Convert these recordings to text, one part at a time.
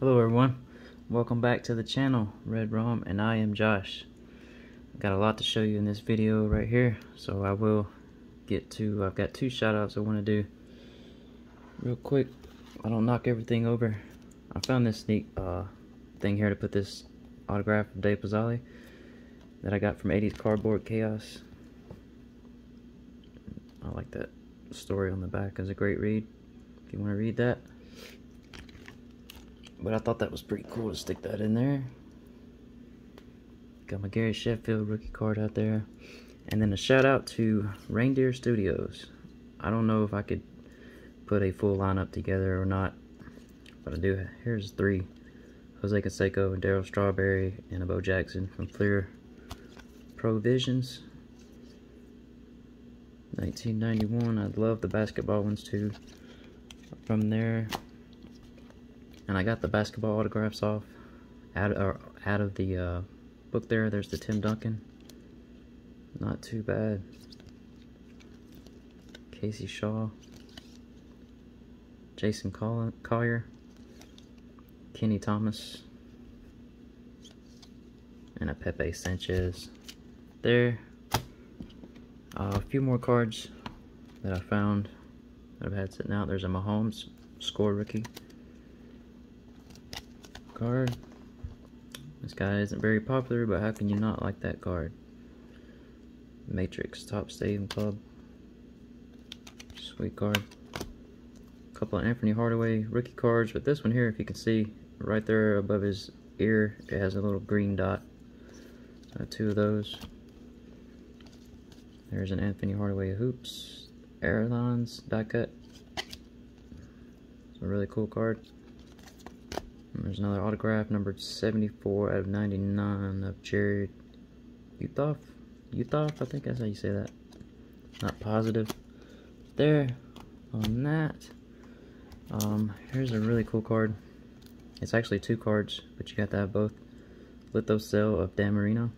Hello everyone, welcome back to the channel, Red Rum, and I am Josh. Got a lot to show you in this video right here, so I will get to, I've got two shoutouts I want to do real quick. I don't knock everything over. I found this neat uh, thing here to put this autograph of Dave Pizzali that I got from Eddy's Cardboard Chaos. I like that story on the back. It's a great read if you want to read that. But I thought that was pretty cool to stick that in there. Got my Gary Sheffield rookie card out there. And then a shout out to Reindeer Studios. I don't know if I could put a full lineup together or not. But I do. Here's three. Jose Canseco, Darryl Strawberry, and Bo Jackson from Fleer Pro-Visions. 1991. I love the basketball ones too. From there, and I got the basketball autographs off out of, out of the uh, book there. There's the Tim Duncan. Not too bad. Casey Shaw. Jason Collier. Kenny Thomas. And a Pepe Sanchez. There. Uh, a few more cards that I found that I've had sitting out. There's a Mahomes score rookie card. This guy isn't very popular, but how can you not like that card? Matrix Topps Stadium Club. Sweet card. A couple of Anfernee Hardaway rookie cards, but this one here, if you can see, right there above his ear, it has a little green dot. Uh, two of those. There's an Anfernee Hardaway Hoops. Airlines die cut. It's a really cool card. There's another autograph numbered 74 out of 99 of Jarrod Uthoff. Uthoff, I think that's how you say that. Not positive. There, on that. Um, here's a really cool card. It's actually two cards, but you got to have both. Litho-Cel of Dan Marino.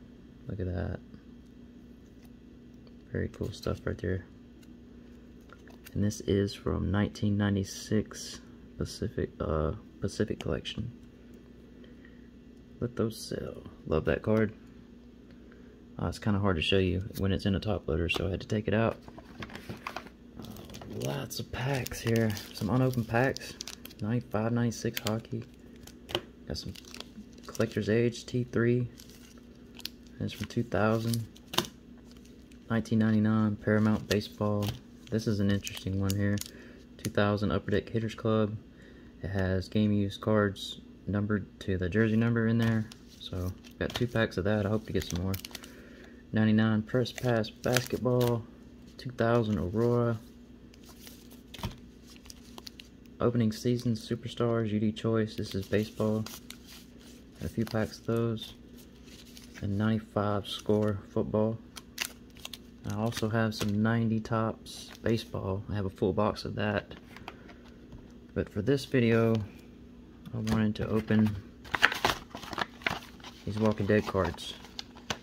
Look at that. Very cool stuff right there. And this is from 1996 Pacific uh, Pacific Collection. Let those sell. Love that card. Uh, it's kind of hard to show you when it's in a top loader, so I had to take it out. Uh, lots of packs here. Some unopened packs. 95, 96 hockey. Got some Collector's Edge T3. It's from 2000. 1999 Paramount Baseball. This is an interesting one here. 2000 Upper Deck Hitters Club. It has game used cards numbered to the jersey number in there. So, got two packs of that. I hope to get some more. 99 Press Pass Basketball. 2000 Aurora. Opening Season Superstars UD Choice. This is baseball. Got a few packs of those. And 95 Score Football. I also have some 90 Topps baseball. I have a full box of that. But for this video, I wanted to open these Walking Dead cards.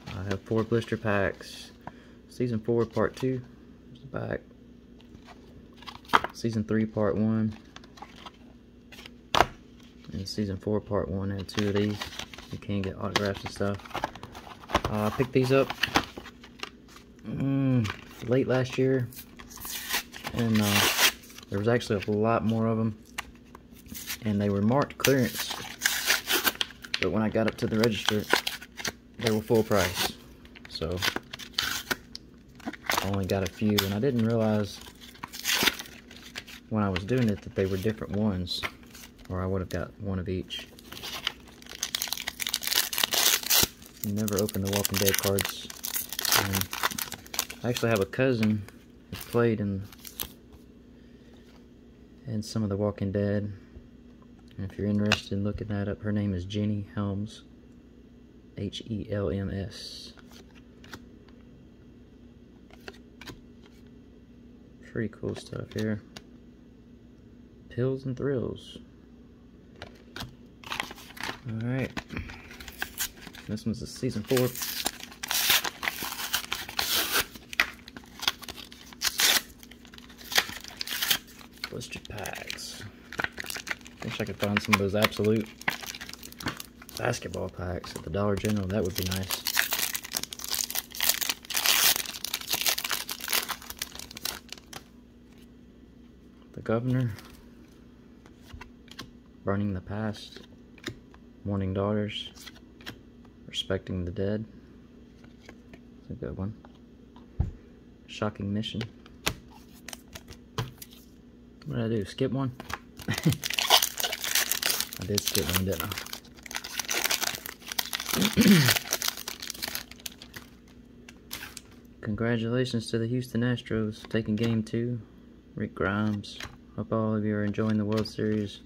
I have four blister packs. Season 4 Part 2. There's the back. Season 3 Part 1. And Season 4 Part 1 had two of these. You can get autographs and stuff. Uh, I picked these up mm, late last year, and uh, there was actually a lot more of them, and they were marked clearance. But when I got up to the register, they were full price. So I only got a few, and I didn't realize when I was doing it that they were different ones, or I would have got one of each. Never opened the Walking Dead cards. And I actually have a cousin who played in in some of the Walking Dead. And if you're interested in looking that up, her name is Jenny Helms. H-E-L-M-S. Pretty cool stuff here. Pills and Thrills. Alright. This one's a season four blister packs. I wish I could find some of those absolute basketball packs at the Dollar General. That would be nice. The Governor. Burning the Past. Mourning Daughters. Respecting the Dead. That's a good one. Shocking Mission. What did I do? Skip one? I did skip one, didn't I? Congratulations to the Houston Astros taking game two. Rick Grimes. Hope all of you are enjoying the World Series.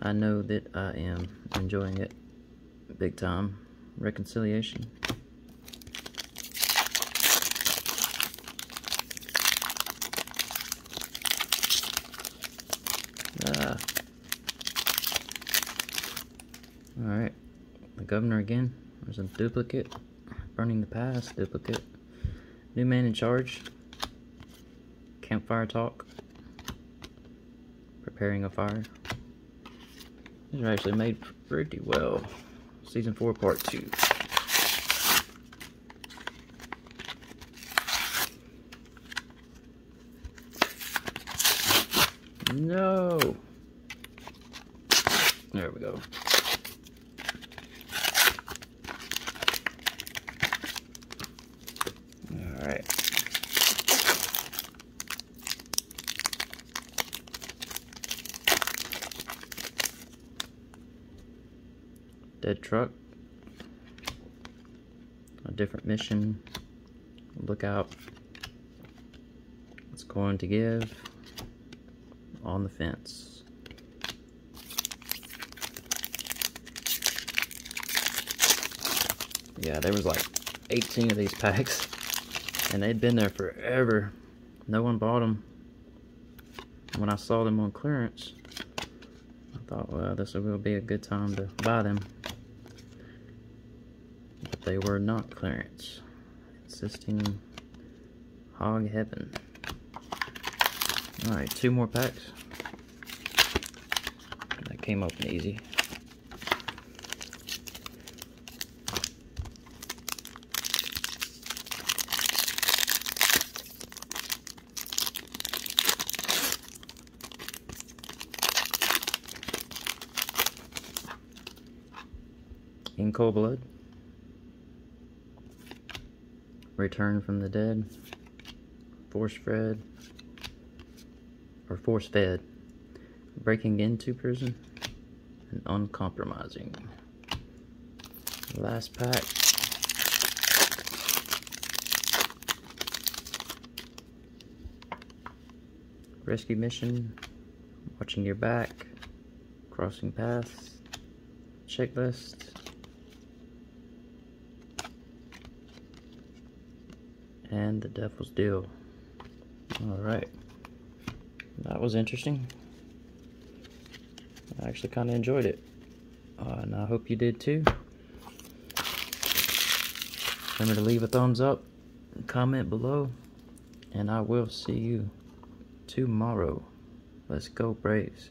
I know that I am enjoying it big time. Reconciliation. Ah. Alright. The governor again. There's a duplicate. Burning the past. Duplicate. New man in charge. Campfire talk. Preparing a fire. These are actually made pretty well. Season 4, Part 2. No! There we go. Alright. Dead truck. A different mission. Look out. It's going to give on the fence. Yeah, there was like 18 of these packs, and they'd been there forever. No one bought them. When I saw them on clearance, I thought, well, this will be a good time to buy them. But they were not clearance. Insisting hog heaven. Alright, two more packs. That came open easy. In cold blood. Return from the dead. Force fed or force fed, breaking into prison, and uncompromising. Last pack. Rescue mission, watching your back, crossing paths, checklist. And the devil's deal. Alright. That was interesting. I actually kind of enjoyed it. Uh, and I hope you did too. Remember to leave a thumbs up, comment below, and I will see you tomorrow. Let's go Braves.